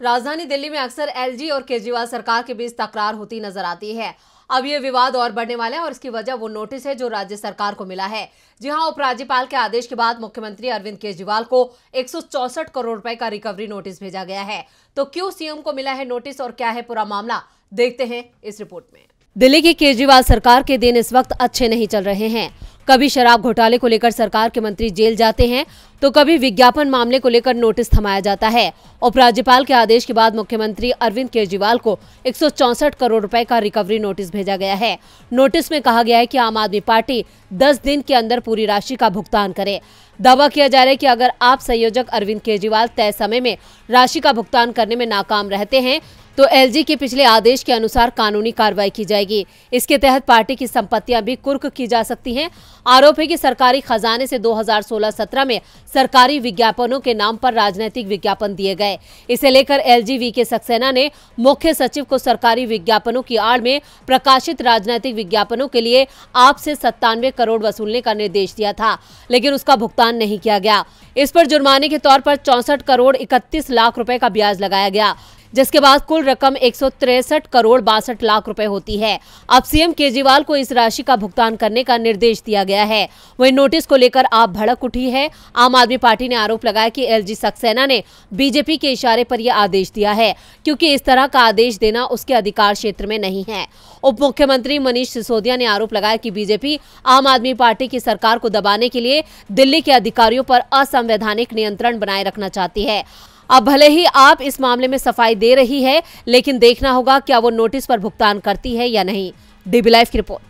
राजधानी दिल्ली में अक्सर एलजी और केजरीवाल सरकार के बीच तकरार होती नज़र आती है। अब ये विवाद और बढ़ने वाला है और इसकी वजह वो नोटिस है जो राज्य सरकार को मिला है। जी हाँ उपराज्यपाल के आदेश के बाद मुख्यमंत्री अरविंद केजरीवाल को एक करोड़ रुपए का रिकवरी नोटिस भेजा गया है। तो क्यों सीएम को मिला है नोटिस और क्या है पूरा मामला? देखते हैं इस रिपोर्ट में। दिल्ली की केजरीवाल सरकार के दिन इस वक्त अच्छे नहीं चल रहे हैं। कभी शराब घोटाले को लेकर सरकार के मंत्री जेल जाते हैं तो कभी विज्ञापन मामले को लेकर नोटिस थमाया जाता है। उपराज्यपाल के आदेश के बाद मुख्यमंत्री अरविंद केजरीवाल को एक करोड़ रुपए का रिकवरी नोटिस भेजा गया है। नोटिस में कहा गया है कि आम आदमी पार्टी 10 दिन के अंदर पूरी राशि का भुगतान करे। दावा किया जा रहा है कि अगर आप संयोजक अरविंद केजरीवाल तय समय में राशि का भुगतान करने में नाकाम रहते हैं तो एलजी के पिछले आदेश के अनुसार कानूनी कार्रवाई की जाएगी। इसके तहत पार्टी की संपत्तियाँ भी कुर्क की जा सकती हैं। आरोप है कि सरकारी खजाने से 2016-17 में सरकारी विज्ञापनों के नाम पर राजनीतिक विज्ञापन दिए गए। इसे लेकर एलजी वी के सक्सेना ने मुख्य सचिव को सरकारी विज्ञापनों की आड़ में प्रकाशित राजनीतिक विज्ञापनों के लिए आपसे सत्तानवे करोड़ वसूलने का निर्देश दिया था, लेकिन उसका भुगतान नहीं किया गया। इस पर जुर्माने के तौर पर चौसठ करोड़ इकतीस लाख रुपए का ब्याज लगाया गया। जिसके बाद कुल रकम एक करोड़ बासठ लाख रुपए होती है। अब सीएम केजरीवाल को इस राशि का भुगतान करने का निर्देश दिया गया है। वही नोटिस को लेकर आप भड़क उठी है। आम आदमी पार्टी ने आरोप लगाया कि एलजी सक्सेना ने बीजेपी के इशारे पर यह आदेश दिया है, क्योंकि इस तरह का आदेश देना उसके अधिकार क्षेत्र में नहीं है। उप मुख्यमंत्री मनीष सिसोदिया ने आरोप लगाया कि बीजेपी आम आदमी पार्टी की सरकार को दबाने के लिए दिल्ली के अधिकारियों पर असंवैधानिक नियंत्रण बनाए रखना चाहती है। अब भले ही आप इस मामले में सफ़ाई दे रही है, लेकिन देखना होगा क्या वो नोटिस पर भुगतान करती है या नहीं। डीबी लाइफ की रिपोर्ट।